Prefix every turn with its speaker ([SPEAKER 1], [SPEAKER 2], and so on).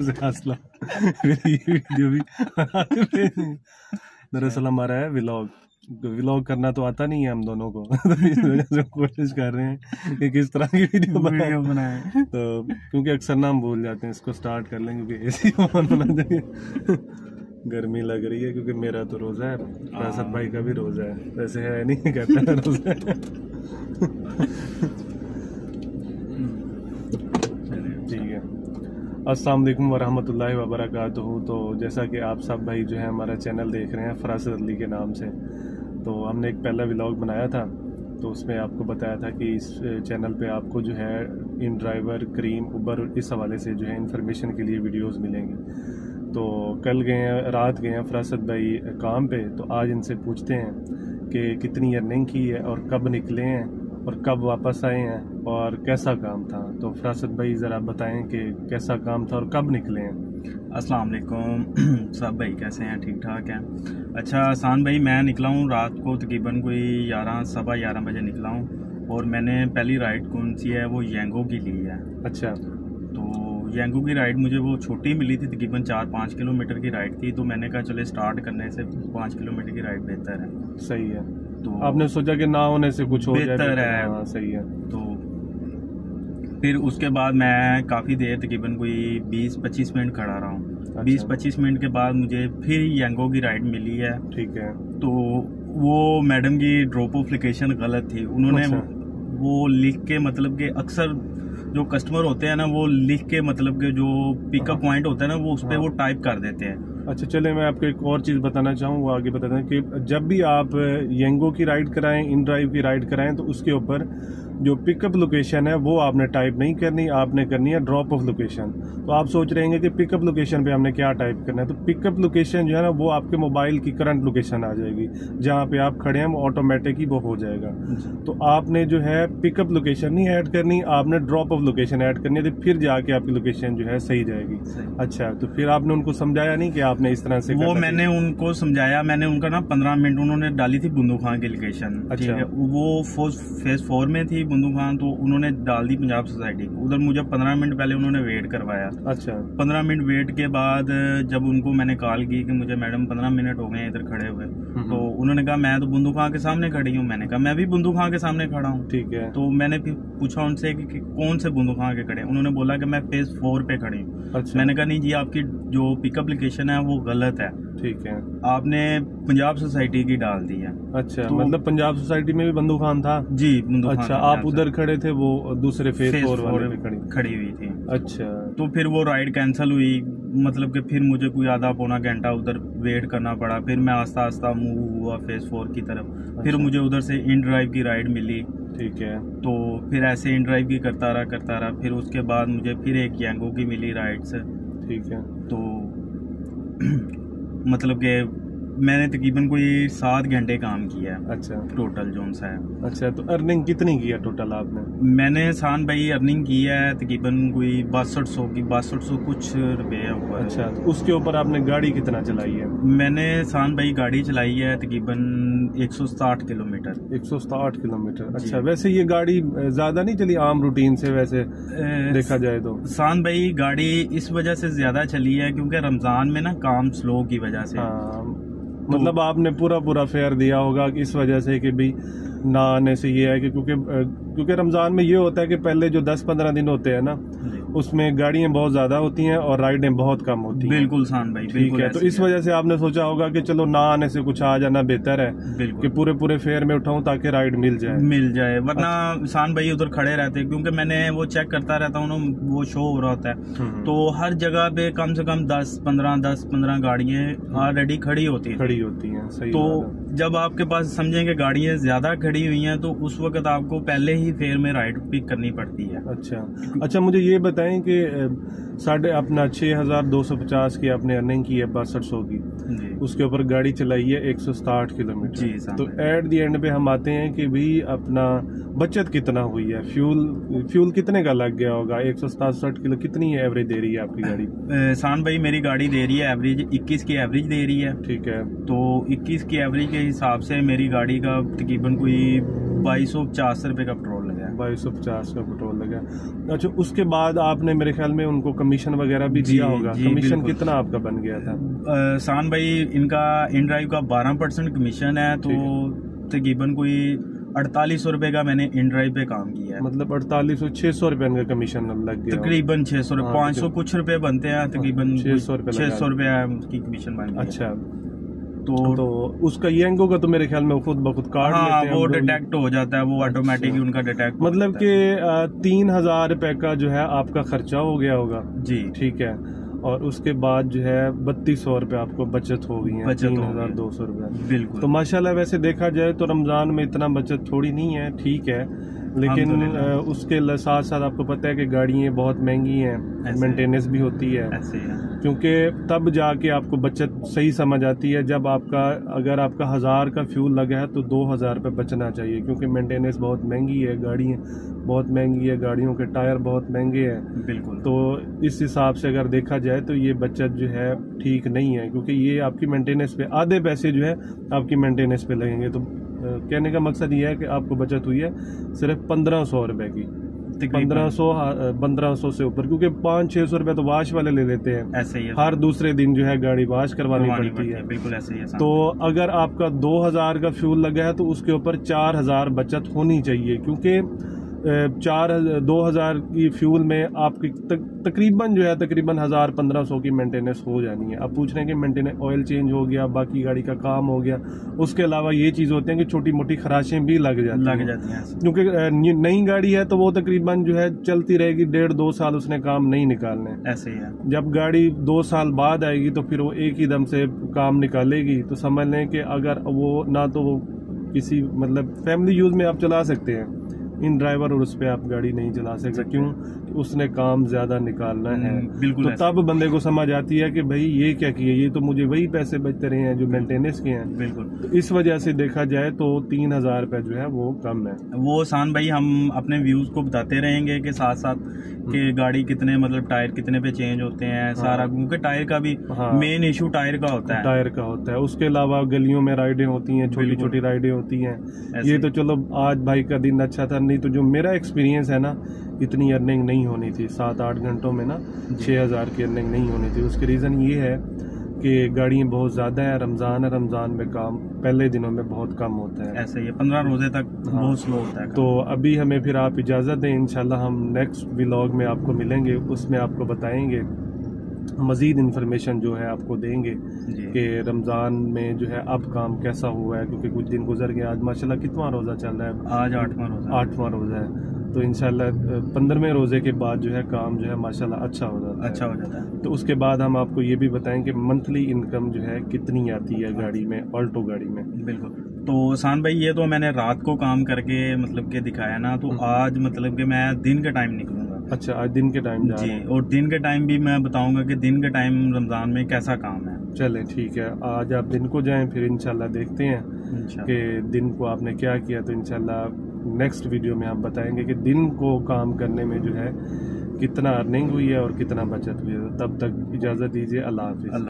[SPEAKER 1] से हंस ला ये वीडियो भी दरअसल हमारा है व्लॉग व्लॉग करना तो आता नहीं है हम दोनों को। तो इस वजह से कोशिश कर रहे हैं कि किस तरह की वीडियो बनाए।
[SPEAKER 2] बनाए।
[SPEAKER 1] तो क्योंकि अक्सर ना हम भूल जाते हैं इसको स्टार्ट कर लें क्योंकि एसी ऑन होना चाहिए गर्मी लग रही है क्योंकि मेरा तो रोज़ा है फैसद भाई का भी रोज़ा है। वैसे है नहीं कहता है रोज़ा है ठीक है अस्सलाम वालेकुम वबरकातुहू। तो जैसा कि आप सब भाई जो है हमारा चैनल देख रहे हैं फरासत अली के नाम से। तो हमने एक पहला व्लॉग बनाया था तो उसमें आपको बताया था कि इस चैनल पे आपको जो है इन ड्राइवर, क्रीम, उबर इस हवाले से जो है इंफॉर्मेशन के लिए वीडियोस मिलेंगी। तो कल गए हैं, रात गए हैं फरासत भाई काम पे तो आज इनसे पूछते हैं कि कितनी अर्निंग की है और कब निकले हैं। और कब वापस आए हैं और कैसा काम था? तो फरासत भाई ज़रा बताएँ कि कैसा काम था और कब निकले हैं?
[SPEAKER 2] अस्सलाम वालेकुम। सब भाई कैसे हैं? ठीक ठाक हैं? अच्छा आसान भाई मैं निकला हूँ रात को तकरीबन कोई ग्यारह सवा ग्यारह बजे निकला हूँ और मैंने पहली राइड कौन सी है? वो येंगो की ली है।
[SPEAKER 1] अच्छा।
[SPEAKER 2] तो येंगो की राइड मुझे वो छोटी मिली थी तकरीबन चार पाँच किलोमीटर की राइड थी तो मैंने कहा चले स्टार्ट करने से पाँच किलोमीटर की राइड बेहतर है।
[SPEAKER 1] सही है।
[SPEAKER 2] तो
[SPEAKER 1] आपने सोचा कि ना होने से कुछ हो जाए
[SPEAKER 2] बेहतर है।
[SPEAKER 1] हाँ सही है
[SPEAKER 2] तो फिर उसके बाद मैं काफ़ी देर तकरीबन कोई 20-25 मिनट खड़ा रहा हूँ
[SPEAKER 1] अच्छा।
[SPEAKER 2] 20-25 मिनट के बाद मुझे फिर यंगो की राइड मिली है
[SPEAKER 1] ठीक है
[SPEAKER 2] तो वो मैडम की ड्रॉप ऑफ़ लोकेशन गलत थी उन्होंने
[SPEAKER 1] अच्छा।
[SPEAKER 2] वो लिख के मतलब कि अक्सर जो कस्टमर होते हैं ना वो लिख के मतलब के जो पिकअप पॉइंट होता है ना वो उस पर
[SPEAKER 1] हाँ।
[SPEAKER 2] वो टाइप कर देते हैं
[SPEAKER 1] अच्छा चले मैं आपको एक और चीज़ बताना चाहूँ वो आगे बता दें कि जब भी आप येंगो की राइड कराएँ इन ड्राइव की राइड कराएँ तो उसके ऊपर जो पिकअप लोकेशन है वो आपने टाइप नहीं करनी आपने करनी है ड्रॉप ऑफ़ लोकेशन तो आप सोच रहे हैं कि पिकअप लोकेशन पे हमने क्या टाइप करना है? तो पिकअप लोकेशन जो है ना वो आपके मोबाइल की करंट लोकेशन आ जाएगी जहाँ पे आप खड़े हैं वो ऑटोमेटिक ही वो हो जाएगा। तो आपने जो है पिकअप लोकेशन नहीं ऐड करनी आपने ड्रॉप ऑफ़ लोकेशन ऐड करनी है तो फिर जाके आपकी लोकेशन जो है सही जाएगी। अच्छा तो फिर आपने उनको समझाया नहीं कि आपने इस तरह से
[SPEAKER 2] वो मैंने उनको समझाया मैंने उनका ना पंद्रह मिनट उन्होंने डाली थी बुंदू खान की लोकेशन
[SPEAKER 1] अच्छा।
[SPEAKER 2] वो फ़ेज़ फोर में थी बुंदू खान तो उन्होंने डाल दी पंजाब सोसाइटी उधर मुझे पंद्रह मिनट पहले उन्होंने वेट करवाया।
[SPEAKER 1] अच्छा।
[SPEAKER 2] पंद्रह मिनट वेट के बाद जब उनको मैंने कॉल की कि मुझे मैडम पंद्रह मिनट हो गए इधर खड़े हुए तो उन्होंने कहा मैं तो बुंदू खां के सामने खड़ी हूँ। मैंने कहा मैं भी बुंदू खां के सामने खड़ा हूँ।
[SPEAKER 1] ठीक है।
[SPEAKER 2] तो मैंने फिर पूछा उनसे कि, कि कौन से बुंदू खां के खड़े हैं? उन्होंने बोला कि मैं फ़ेज़ फोर पे खड़ी हूँ।
[SPEAKER 1] अच्छा।
[SPEAKER 2] मैंने कहा नहीं जी आपकी जो पिकअप लोकेशन है वो गलत है।
[SPEAKER 1] ठीक है।
[SPEAKER 2] आपने पंजाब सोसाइटी की डाल दी है।
[SPEAKER 1] अच्छा
[SPEAKER 2] तो-
[SPEAKER 1] मतलब पंजाब सोसाइटी में भी बंदू खान था?
[SPEAKER 2] जी बुंदू खान
[SPEAKER 1] अच्छा
[SPEAKER 2] के
[SPEAKER 1] आप उधर खड़े थे वो दूसरे
[SPEAKER 2] से।
[SPEAKER 1] फ़ेज़
[SPEAKER 2] फ़ेज़
[SPEAKER 1] फोर वाले पे खड़ी
[SPEAKER 2] खड़ी हुई थी।
[SPEAKER 1] अच्छा।
[SPEAKER 2] तो फिर वो राइड कैंसिल हुई मतलब कि फिर मुझे कोई आधा पौना घंटा उधर वेट करना पड़ा फिर मैं आस्ता आस्ता मूव हुआ फ़ेज़ फोर की तरफ़। फिर
[SPEAKER 1] अच्छा।
[SPEAKER 2] मुझे उधर से इन ड्राइव की राइड मिली।
[SPEAKER 1] ठीक है।
[SPEAKER 2] तो फिर ऐसे इन ड्राइव की करता रहा करता रहा फिर उसके बाद मुझे फिर एक यंगो की मिली राइड से
[SPEAKER 1] ठीक है।
[SPEAKER 2] तो मतलब कि मैंने तकरीबन कोई सात घंटे काम किया है।
[SPEAKER 1] अच्छा।
[SPEAKER 2] टोटल जोन सा है
[SPEAKER 1] अच्छा तो अर्निंग कितनी की है टोटल आपने?
[SPEAKER 2] मैंने सान भाई अर्निंग की है तकरीबन कोई बासठ सौ की बासठ सौ कुछ रुपये हुआ है
[SPEAKER 1] अच्छा तो उसके ऊपर आपने गाड़ी कितना चलाई है?
[SPEAKER 2] मैंने सान भाई गाड़ी चलाई है तकरीबन 160 किलोमीटर।
[SPEAKER 1] 160 किलोमीटर। अच्छा वैसे ये गाड़ी ज़्यादा नहीं चली आम रूटीन से वैसे देखा जाए तो?
[SPEAKER 2] सान भाई गाड़ी इस वजह से ज़्यादा चली है क्योंकि रमज़ान में ना काम स्लो की वजह से।
[SPEAKER 1] हाँ। मतलब आपने पूरा पूरा फेयर दिया होगा इस वजह से कि भाई ना आने से ये है कि क्योंकि क्योंकि रमज़ान में ये होता है कि पहले जो 10-15 दिन होते हैं ना उसमें गाड़ियाँ बहुत ज़्यादा होती हैं और राइडें बहुत कम होती हैं।
[SPEAKER 2] बिल्कुल सान भाई
[SPEAKER 1] ठीक है तो इस वजह से आपने सोचा होगा कि चलो ना आने से कुछ आ जाना बेहतर है कि पूरे पूरे फेयर में उठाऊं ताकि राइड मिल जाए।
[SPEAKER 2] मिल जाए वरना सान भाई उधर खड़े रहते क्योंकि मैंने वो चेक करता रहता हूँ वो शो हो रहा होता है।
[SPEAKER 1] हम्म,
[SPEAKER 2] तो हर जगह पे कम से कम दस पंद्रह दस पंद्रह गाड़ियाँ ऑलरेडी खड़ी होती है।
[SPEAKER 1] खड़ी होती हैं सही
[SPEAKER 2] तो जब आपके पास समझें कि गाड़ियाँ ज़्यादा खड़ी हुई हैं तो उस वक्त आपको पहले ही फेयर में राइड पिक करनी पड़ती है।
[SPEAKER 1] अच्छा। अच्छा मुझे ये बताएँ कि साढ़े अपना छः हज़ार दो सौ पचास की आपने अर्निंग की है बासठ सौ की। उसके ऊपर गाड़ी चलाई है एक सौ साठ किलोमीटर। तो एट दी एंड पे हम आते हैं कि भाई अपना बचत कितना हुई है? फ्यूल फ्यूल कितने का लग गया होगा? एक सौ सतासठ किलो कितनी एवरेज दे रही है आपकी गाड़ी?
[SPEAKER 2] सान भाई मेरी गाड़ी दे रही है एवरेज 21 की एवरेज दे रही है।
[SPEAKER 1] ठीक है।
[SPEAKER 2] तो 21 की एवरेज के हिसाब से मेरी गाड़ी का तकरीबन कोई बाईस सौ पचास रुपये का पेट्रोल लगा है।
[SPEAKER 1] बाईस सौ पचास का पेट्रोल लगा अच्छा उसके बाद आपने मेरे ख्याल में उनको कमीशन वगैरह भी दिया होगा। कमीशन कितना आपका बन गया था?
[SPEAKER 2] सान भाई इनका इन ड्राइव का बारह परसेंट कमीशन है तो तकरीबन कोई अड़तालीस सौ रुपए का मैंने इन ड्राइव पे काम किया है।
[SPEAKER 1] मतलब अड़तालीस सौ छह सौ रुपए इनका कमीशन लग गया।
[SPEAKER 2] तकरीबन छह सौ
[SPEAKER 1] हाँ,
[SPEAKER 2] पाँच सौ कुछ रुपए बनते हैं तकरीबन
[SPEAKER 1] 600 रुपए
[SPEAKER 2] छह
[SPEAKER 1] लगा
[SPEAKER 2] सौ रुपए की कमीशन बन
[SPEAKER 1] अच्छा
[SPEAKER 2] तो,
[SPEAKER 1] तो उसका येंगो का तो मेरे ख्याल में खुद ब खुद कार्ड
[SPEAKER 2] हाँ
[SPEAKER 1] लेते हैं
[SPEAKER 2] वो डिटेक्ट हो जाता है वो ऑटोमेटिक
[SPEAKER 1] अच्छा।
[SPEAKER 2] उनका डिटेक्ट
[SPEAKER 1] मतलब कि तीन हज़ार रुपए का जो है आपका खर्चा हो गया होगा।
[SPEAKER 2] जी।
[SPEAKER 1] ठीक है। और उसके बाद जो है बत्तीस सौ रुपये आपको बचत हो गई है तीन हज़ार दो सौ रुपये
[SPEAKER 2] बिल्कुल।
[SPEAKER 1] तो माशाल्लाह वैसे देखा जाए तो रमज़ान में इतना बचत थोड़ी नहीं है ठीक है। लेकिन उसके साथ साथ आपको पता है कि गाड़ियाँ बहुत महँगी हैं। मेंटेनेंस भी होती है। क्योंकि तब जाके आपको बचत सही समझ आती है जब आपका अगर आपका हज़ार का फ्यूल लगा है तो दो हज़ार रुपये बचना चाहिए क्योंकि मेंटेनेंस बहुत महँगी है गाड़ियाँ बहुत महँगी है गाड़ियों के टायर बहुत महँगे हैं।
[SPEAKER 2] बिल्कुल।
[SPEAKER 1] तो इस हिसाब से अगर देखा जाए तो ये बचत जो है ठीक नहीं है क्योंकि ये आपकी मेंटेनेंस पे आधे पैसे जो है आपकी मेंटेनेंस पे लगेंगे तो कहने का मकसद ये है कि आपको बचत हुई है सिर्फ़ पंद्रह सौ रुपये की। पंद्रह सौ पंद्रह सौ से ऊपर क्योंकि पाँच छः सौ रुपये तो वाश वाले ले लेते हैं।
[SPEAKER 2] ऐसे ही है।
[SPEAKER 1] हर दूसरे दिन जो है गाड़ी वाश करवानी पड़ती है।
[SPEAKER 2] बिल्कुल ऐसे ही है
[SPEAKER 1] तो अगर आपका दो हज़ार का फ्यूल लगा है तो उसके ऊपर चार हज़ार बचत होनी चाहिए क्योंकि चार दो हज़ार की फ्यूल में आपकी तक, तकरीबन जो है तकरीबन हज़ार पंद्रह सौ की मेंटेनेंस हो जानी है। अब पूछ रहे हैं कि मेंटेनेंस ऑयल चेंज हो गया बाकी गाड़ी का काम हो गया उसके अलावा ये चीज़ होती है कि छोटी मोटी खराशें भी लग जाती
[SPEAKER 2] लग जाती हैं।
[SPEAKER 1] क्योंकि नई गाड़ी है तो वो तकरीबन जो है चलती रहेगी डेढ़ दो साल उसने काम नहीं निकालने।
[SPEAKER 2] ऐसे ही है।
[SPEAKER 1] जब गाड़ी दो साल बाद आएगी तो फिर वो एक ही दम से काम निकालेगी। तो समझ लें कि अगर वो ना तो वो किसी मतलब फैमिली यूज़ में आप चला सकते हैं। इन ड्राइवर और उस पर आप गाड़ी नहीं चला सकते क्यों? कि उसने काम ज़्यादा निकालना है।
[SPEAKER 2] हम्म, बिल्कुल
[SPEAKER 1] तो तब बंदे को समझ आती है कि भाई ये क्या किया? ये तो मुझे वही पैसे बचते रहे हैं जो मेंटेनेंस के हैं।
[SPEAKER 2] बिल्कुल।
[SPEAKER 1] तो इस वजह से देखा जाए तो तीन हज़ार रुपये जो है वो कम है।
[SPEAKER 2] वो सान भाई हम अपने व्यूज़ को बताते रहेंगे कि साथ साथ कि गाड़ी कितने मतलब टायर कितने पे चेंज होते हैं सारा क्योंकि टायर का भी
[SPEAKER 1] हाँ।
[SPEAKER 2] मेन इशू टायर का होता है।
[SPEAKER 1] टायर का होता है। उसके अलावा गलियों में राइडें होती हैं छोटी छोटी राइडें होती हैं। ये तो चलो आज भाई का दिन अच्छा था नहीं तो जो मेरा एक्सपीरियंस है ना इतनी अर्निंग नहीं होनी थी। सात आठ घंटों में ना छः हज़ार की अर्निंग नहीं होनी थी। उसके रीज़न ये है कि गाड़ियाँ बहुत ज़्यादा हैं रमज़ान है रमज़ान में काम पहले दिनों में बहुत कम होता है।
[SPEAKER 2] ऐसे ही पंद्रह रोज़े तक
[SPEAKER 1] हाँ।
[SPEAKER 2] बहुत स्लो होता है
[SPEAKER 1] तो अभी हमें फिर आप इजाज़त दें इंशाल्लाह हम नेक्स्ट व्लॉग में आपको मिलेंगे उसमें आपको बताएँगे मज़ीद इन्फॉर्मेशन जो है आपको देंगे। कि रमज़ान में जो है अब काम कैसा हुआ है? क्योंकि कुछ दिन गुजर गए आज माशाल्लाह कितना रोज़ा चल रहा है?
[SPEAKER 2] आज आठवां रोजा
[SPEAKER 1] आठवां रोज़ा है। तो इंशाल्लाह पंद्रहवें रोज़े के बाद जो है काम जो है माशाल्लाह अच्छा हो जाता है।
[SPEAKER 2] अच्छा हो जाता है।
[SPEAKER 1] तो उसके बाद हम आपको ये भी बताएँ कि मंथली इनकम जो है कितनी आती है गाड़ी में ऑल्टो गाड़ी में?
[SPEAKER 2] बिल्कुल। तो शान भाई ये तो मैंने रात को काम करके मतलब के दिखाया ना तो
[SPEAKER 1] हम्म।
[SPEAKER 2] आज मतलब कि मैं दिन के टाइम निकलूँगा।
[SPEAKER 1] अच्छा आज दिन के टाइम जी
[SPEAKER 2] और दिन के टाइम भी मैं बताऊँगा कि दिन के टाइम रमज़ान में कैसा काम है।
[SPEAKER 1] चले ठीक है। आज आप दिन को जाएँ फिर इनशाला देखते हैं कि दिन को आपने क्या किया तो इनशाला नेक्स्ट वीडियो में आप बताएँगे कि दिन को काम करने में जो है कितना अर्निंग हुई है और कितना बचत हुई है। तब तक इजाज़त दीजिए अल्लाह हाफिज़।
[SPEAKER 2] अल्लाह